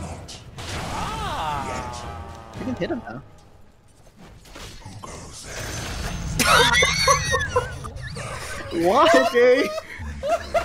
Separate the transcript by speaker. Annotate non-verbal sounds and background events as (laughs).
Speaker 1: not. Ah. Yet. You can hit him though. Who goes there? (laughs) Why, (laughs) Jay? (laughs)